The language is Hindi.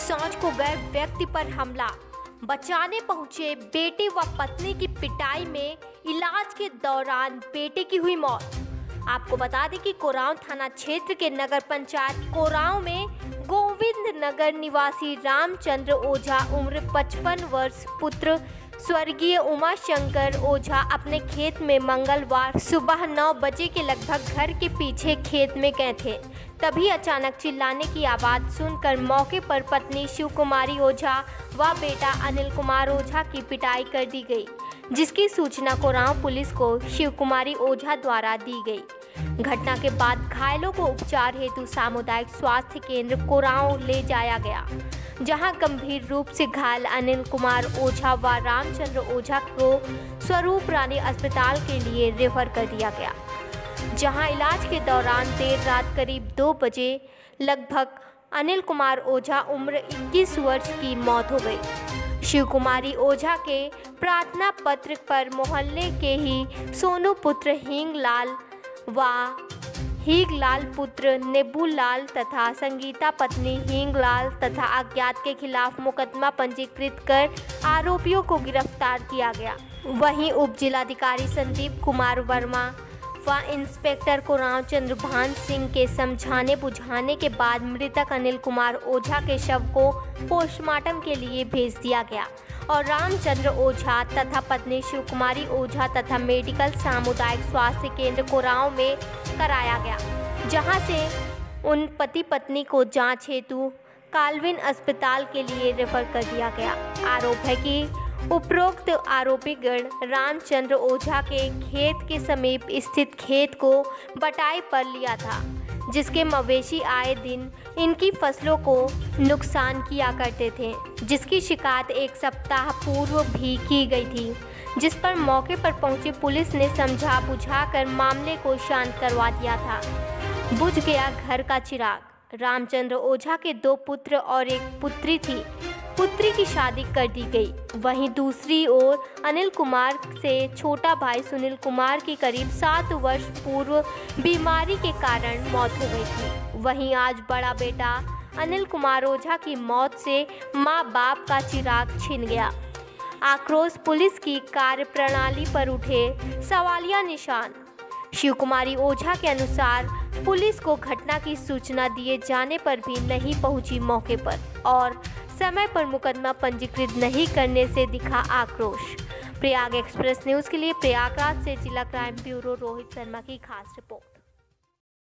साँझ को गए व्यक्ति पर हमला। बचाने पहुँचे बेटे व पत्नी की पिटाई में इलाज के दौरान बेटे की हुई मौत। आपको बता दें कि कोरांव थाना क्षेत्र के नगर पंचायत कोरांव में गोविंद नगर निवासी रामचंद्र ओझा, उम्र 55 वर्ष, पुत्र स्वर्गीय उमा शंकर ओझा अपने खेत में मंगलवार सुबह 9 बजे के लगभग घर के पीछे खेत में गए थे। तभी अचानक चिल्लाने की आवाज़ सुनकर मौके पर पत्नी शिव कुमारी ओझा व बेटा अनिल कुमार ओझा की पिटाई कर दी गई, जिसकी सूचना कोरांव पुलिस को शिव कुमारी ओझा द्वारा दी गई। घटना के बाद घायलों को उपचार हेतु सामुदायिक स्वास्थ्य केंद्र कोरांव ले जाया गया, जहाँ गंभीर रूप से घायल अनिल कुमार ओझा व रामचंद्र ओझा को स्वरूप रानी अस्पताल के लिए रेफर कर दिया गया, जहाँ इलाज के दौरान देर रात करीब दो बजे लगभग अनिल कुमार ओझा उम्र 21 वर्ष की मौत हो गई। शिव कुमारी ओझा के प्रार्थना पत्र पर मोहल्ले के ही सोनू पुत्र हींग लाल व हींगलाल पुत्र नेबूलाल तथा संगीता पत्नी हींगलाल तथा अज्ञात के खिलाफ मुकदमा पंजीकृत कर आरोपियों को गिरफ़्तार किया गया। वहीं उप जिलाधिकारी संदीप कुमार वर्मा व इंस्पेक्टर को रामचंद्र भान सिंह के समझाने बुझाने के बाद मृतक अनिल कुमार ओझा के शव को पोस्टमार्टम के लिए भेज दिया गया और रामचंद्र ओझा तथा पत्नी शिव कुमारी ओझा तथा मेडिकल सामुदायिक स्वास्थ्य केंद्र कोराव में कराया गया, जहाँ से उन पति पत्नी को जाँच हेतु कालविन अस्पताल के लिए रेफर कर दिया गया। आरोप है कि उपरोक्त आरोपीगण रामचंद्र ओझा के खेत के समीप स्थित खेत को बटाई पर लिया था, जिसके मवेशी आए दिन इनकी फ़सलों को नुकसान किया करते थे, जिसकी शिकायत एक सप्ताह पूर्व भी की गई थी, जिस पर मौके पर पहुँची पुलिस ने समझा बुझाकर मामले को शांत करवा दिया था। बुझ गया घर का चिराग, रामचंद्र ओझा के दो पुत्र और एक पुत्री थी पुत्री की शादी कर दी गई। वहीं दूसरी ओर अनिल कुमार से छोटा भाई सुनील कुमार की करीब सात वर्ष पूर्व बीमारी के कारण मौत हो गई थी। वहीं आज बड़ा बेटा अनिल कुमार ओझा की मौत से माँ बाप का चिराग छिन गया। आक्रोश पुलिस की कार्य प्रणाली पर उठे सवालिया निशान। शिव कुमारी ओझा के अनुसार पुलिस को घटना की सूचना दिए जाने पर भी नहीं पहुँची मौके पर और समय पर मुकदमा पंजीकृत नहीं करने से दिखा आक्रोश। प्रयाग एक्सप्रेस न्यूज़ के लिए प्रयागराज से जिला क्राइम ब्यूरो रोहित शर्मा की खास रिपोर्ट।